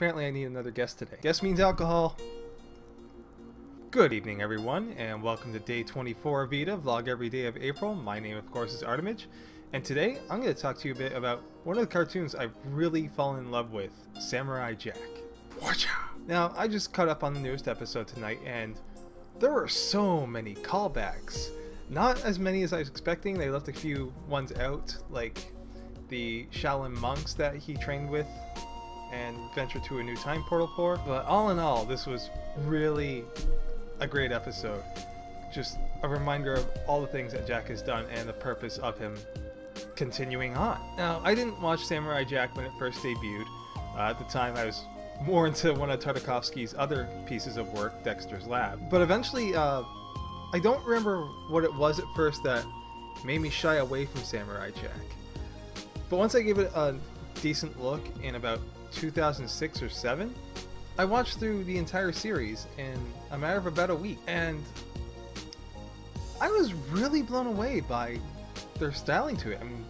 apparently I need another guest today. Guest means alcohol. Good evening, everyone, and welcome to day 24 of VEDA, vlog every day of April. My name, of course, is Artimage, and today I'm going to talk to you a bit about one of the cartoons I've really fallen in love with, Samurai Jack. Watcha! Now, I just caught up on the newest episode tonight, and there were so many callbacks. Not as many as I was expecting. They left a few ones out, like the Shaolin monks that he trained with and venture to a new time portal for. But all in all, this was really a great episode. Just a reminder of all the things that Jack has done and the purpose of him continuing on. Now, I didn't watch Samurai Jack when it first debuted. Uh, at the time, I was more into one of Tartakovsky's other pieces of work, Dexter's Lab. But eventually, uh, I don't remember what it was at first that made me shy away from Samurai Jack. But once I gave it a decent look in about 2006 or 7, I watched through the entire series in a matter of about a week, and I was really blown away by their styling to it. I mean,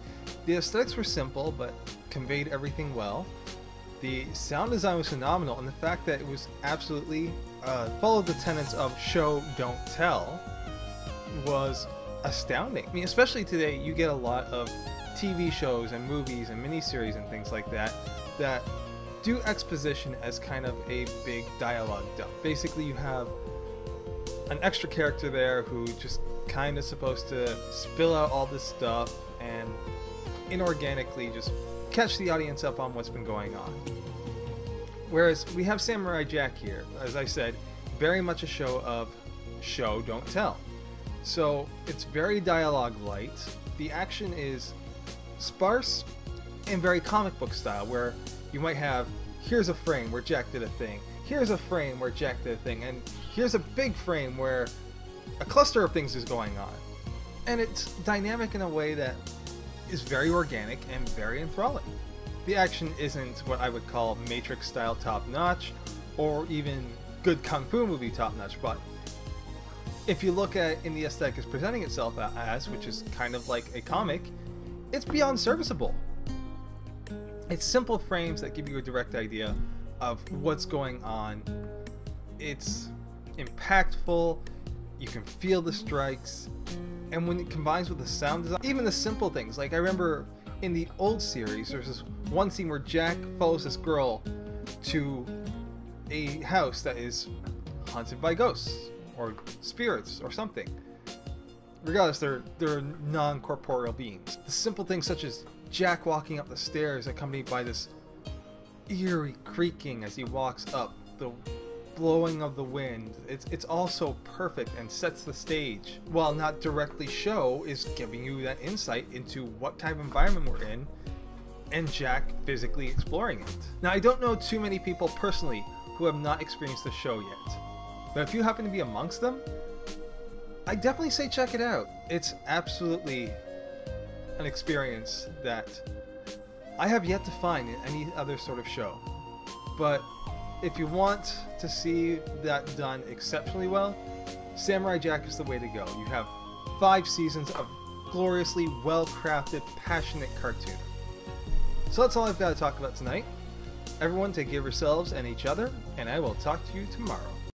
the aesthetics were simple, but conveyed everything well. The sound design was phenomenal, and the fact that it was absolutely uh, followed the tenets of show, don't tell was astounding. I mean, especially today, you get a lot of TV shows and movies and miniseries and things like that that do exposition as kind of a big dialogue dump. Basically, you have an extra character there who just kind of supposed to spill out all this stuff and inorganically just catch the audience up on what's been going on. Whereas we have Samurai Jack here, as I said, very much a show of show, don't tell. So it's very dialogue light. The action is sparse and very comic book style, where you might have here's a frame where Jack did a thing, here's a frame where Jack did a thing, and here's a big frame where a cluster of things is going on. And it's dynamic in a way that is very organic and very enthralling. The action isn't what I would call Matrix style top notch, or even good kung fu movie top notch, but if you look at in the aesthetic it's presenting itself as, which is kind of like a comic, it's beyond serviceable. It's simple frames that give you a direct idea of what's going on. It's impactful, you can feel the strikes, and when it combines with the sound design, even the simple things, like I remember in the old series, there's this one scene where Jack follows this girl to a house that is haunted by ghosts or spirits or something. Regardless, they're they're non-corporeal beings. The simple things such as Jack walking up the stairs accompanied by this eerie creaking as he walks up, the blowing of the wind. It's it's all so perfect and sets the stage. While not directly show is giving you that insight into what type of environment we're in and Jack physically exploring it. Now I don't know too many people personally who have not experienced the show yet. But if you happen to be amongst them, I definitely say check it out. It's absolutely an experience that I have yet to find in any other sort of show. But if you want to see that done exceptionally well, Samurai Jack is the way to go. You have five seasons of gloriously well crafted, passionate cartoon. So that's all I've got to talk about tonight. Everyone take care of yourselves and each other, and I will talk to you tomorrow.